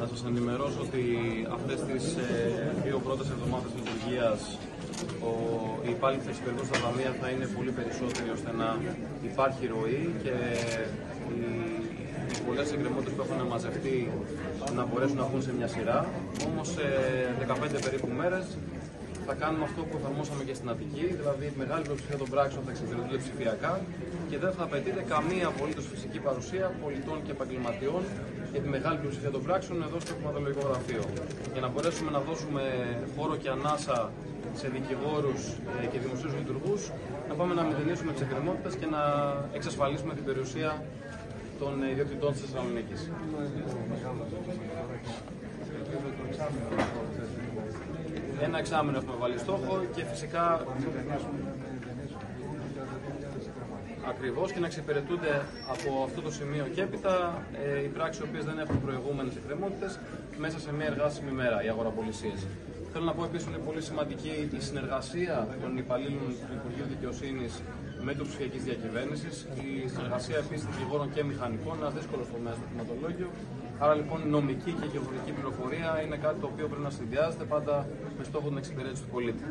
να σας ενημερώσω ότι αυτές τις ε, δύο πρώτες εβδομάδες λειτουργίας ο, οι υπάλληλοι που θα εξυπηρετούν στα ταμεία θα είναι πολύ περισσότεροι ώστε να υπάρχει ροή και οι, οι πολλές εκκρεμότητες που έχουν μαζευτεί να μπορέσουν να βγουν σε μια σειρά. Όμως σε 15 περίπου μέρες θα κάνουμε αυτό που εφαρμόσαμε και στην Αττική, δηλαδή η μεγάλη πλειοψηφία των πράξεων θα εξυπηρετούνται ψηφιακά και δεν θα απαιτείται καμία απολύτω φυσική παρουσία πολιτών και επαγγελματιών για τη μεγάλη πλειοψηφία των πράξεων εδώ στο χρηματολογικό γραφείο. Για να μπορέσουμε να δώσουμε χώρο και ανάσα σε δικηγόρου ε, και δημοσίου λειτουργού, να πάμε να μηδενίσουμε τι εκκρεμότητε και να εξασφαλίσουμε την περιουσία των ιδιοκτητών τη Θεσσαλονίκη. Ένα εξάμεινο έχουμε βάλει στόχο και φυσικά ακριβώς και να εξυπηρετούνται από αυτό το σημείο και έπειτα ε, οι πράξεις οι οποίες δεν έχουν προηγούμενες εκκρεμότητες μέσα σε μια εργάσιμη μέρα, οι αγοραπολισίες. Θέλω να πω επίσης ότι είναι πολύ σημαντική η συνεργασία των υπαλλήλων του Υπουργείου Δικαιοσύνης με το ψηφιακής διακυβέρνησης, η συνεργασία επίσης δικηγόρων και μηχανικών, ένας δύσκολος τομέας στο χρηματολόγιο. Άρα λοιπόν νομική και γεωγραφική πληροφορία είναι κάτι το οποίο πρέπει να συνδυάζεται πάντα με στόχο την εξυπηρέτηση του πολίτη.